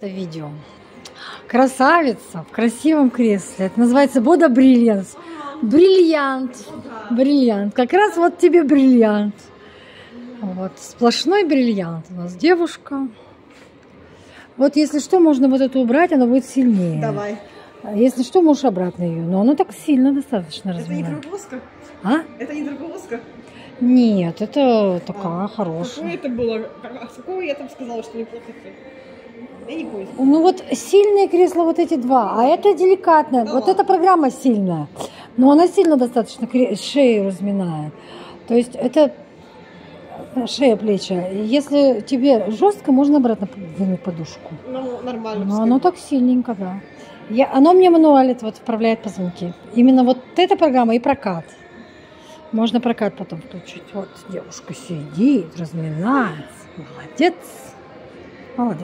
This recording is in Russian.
Это видео. Красавица в красивом кресле. Это называется Бода Бриллиант. Бриллиант. Бриллиант. Как раз вот тебе бриллиант. Вот. Сплошной бриллиант у нас девушка. Вот если что, можно вот эту убрать, она будет сильнее. Давай. Если что, можешь обратно ее. Но она так сильно достаточно Это не разминает. дробовозка? А? Это не дробовозка? Нет, это такая А, хорошая. Какое это было? А с какого я там сказала, что неплохо Ну вот сильные кресла вот эти два, а это деликатное. Вот эта программа сильная, но она сильно достаточно шею разминает. То есть это шея, плечи. Если тебе жестко, можно обратно выдвинуть подушку. Ну, нормально. Но оно так сильненько, да. Я, оно мне мануалит, вот вправляет позвонки. Именно вот эта программа и прокат. Можно прокат потом включить. Вот девушка сидит, разминается. Молодец. Молодец.